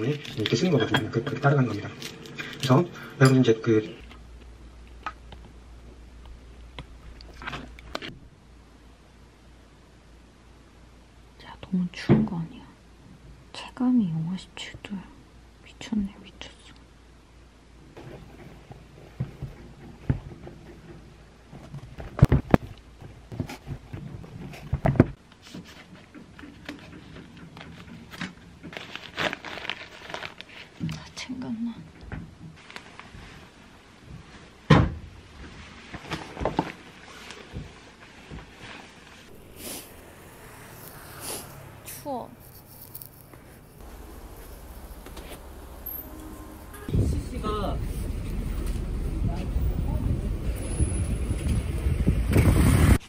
때문에 이렇게 쓰는 거거든요. 그, 그렇게 따라가는 겁니다. 그래서 여러분 이제 그 야, 너무 추운 거 아니야? 체감이 영하 17도야. 미쳤네, 미쳤어. 다 챙겼나? 추워. CC가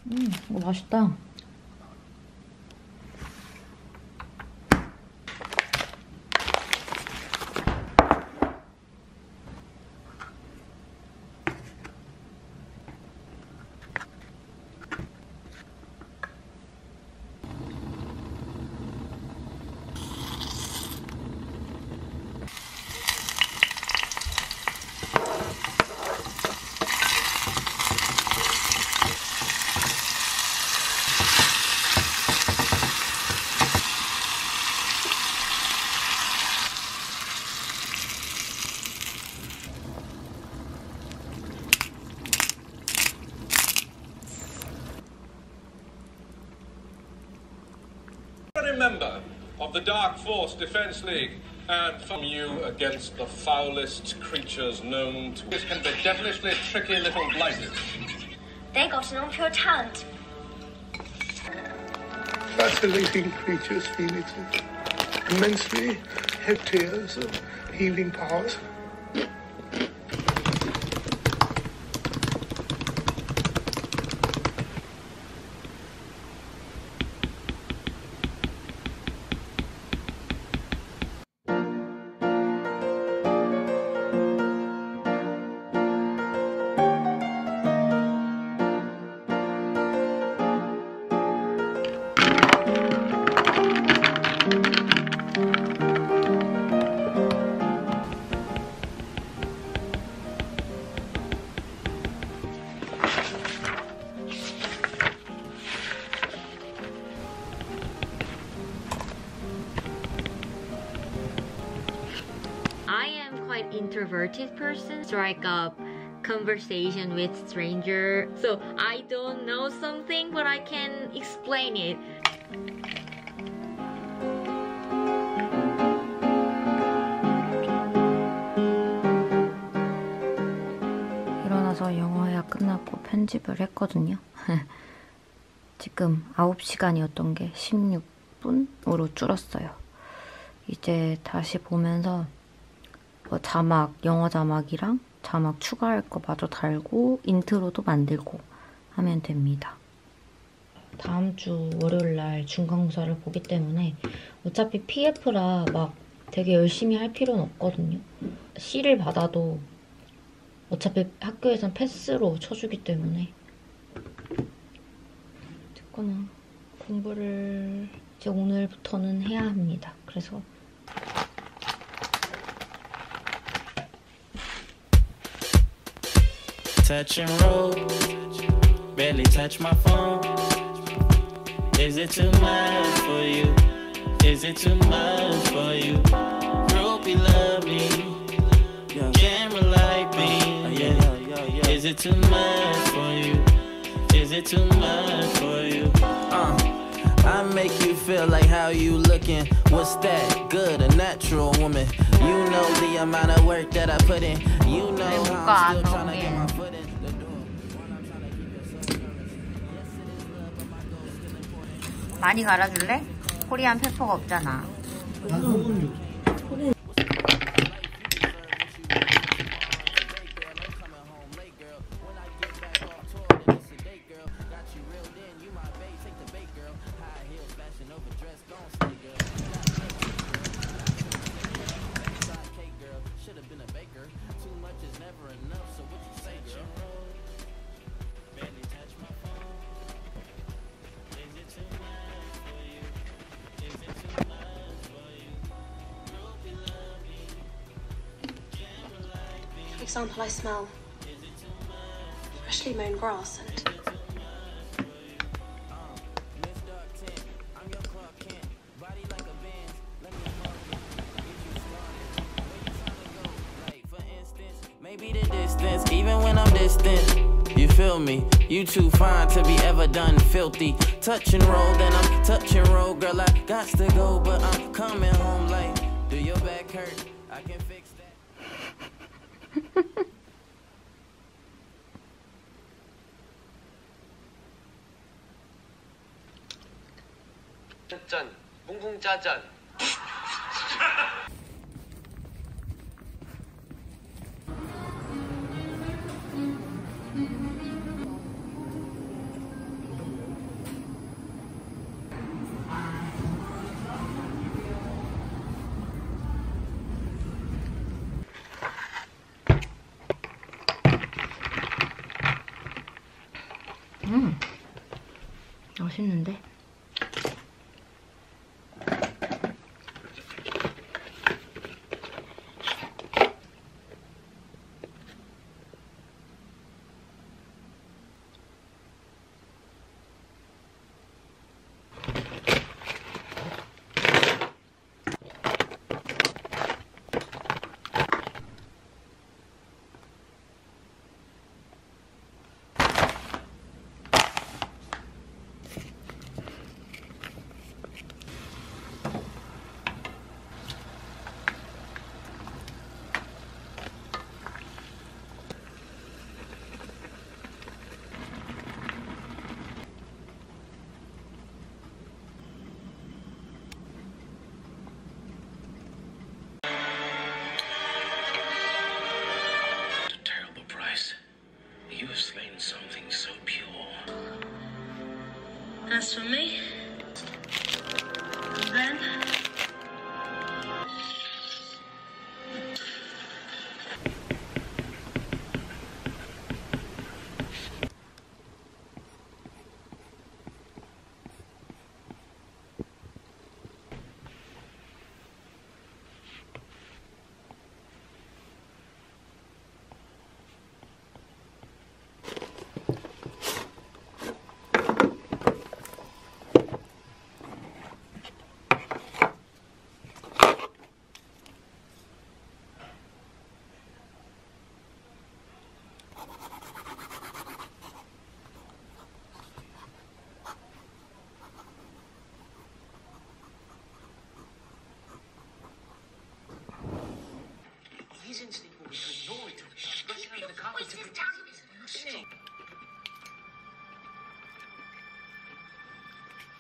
음, 이거 맛있다. Of the Dark Force Defense League and from you against the foulest creatures known to This can be devilishly tricky little blighters. They got an unpure talent. fascinating creatures, phoenixes. Immensely have tears of healing powers. I am quite introverted person. Strike up conversation with stranger. So I don't know something, but I can explain it. 일어나서 영화야 끝나고 편집을 했거든요. 지금 9시간이었던 게 16분으로 줄었어요. 이제 다시 보면서 뭐 자막, 영어 자막이랑 자막 추가할 거 마저 달고 인트로도 만들고 하면 됩니다. 다음 주 월요일 날 중간고사를 보기 때문에 어차피 PF라 막 되게 열심히 할 필요는 없거든요. C를 받아도 어차피 학교에선 패스로 쳐주기 때문에 듣거나 공부를 이제 오늘부터는 해야 합니다. 그래서 touch and roll. Barely touch my phone. Is it too much for you? Is it too much for you? Groupie love me. Camera like me. Yeah. Is it too much for you? Is it too much for you? Uh. I make you feel like how you looking. What's that? Good, a natural woman. You know the amount of work that I put in. You know how I'm still trying to get my 많이 갈아줄래? 코리안 페퍼가 없잖아. 난 example, I smell freshly mown grass and Maybe the distance, even when I'm distant. You feel me? You too fine to be ever done filthy. Touch and roll, then I'm touch and roll, girl. I got to go, but I'm coming home late. Do your back hurt? I can fix that. 짠, 붕붕 짜잔.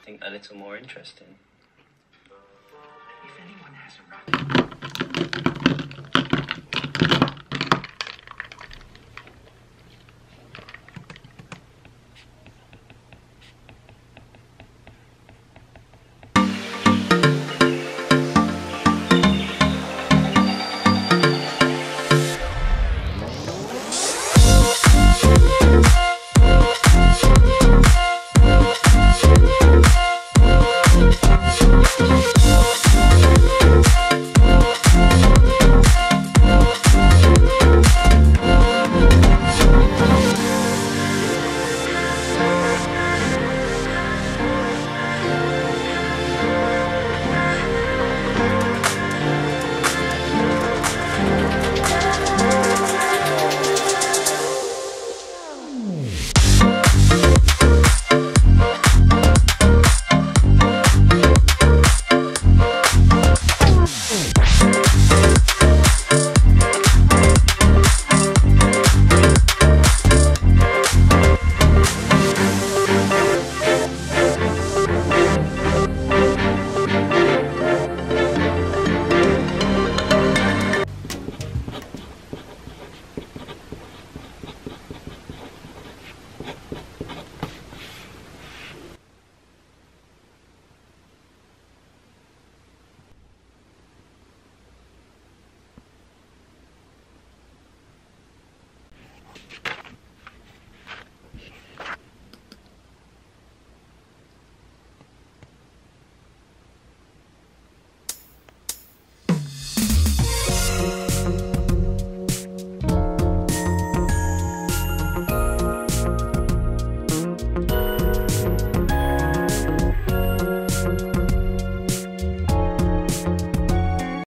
Think a little more interesting. If anyone has a rat.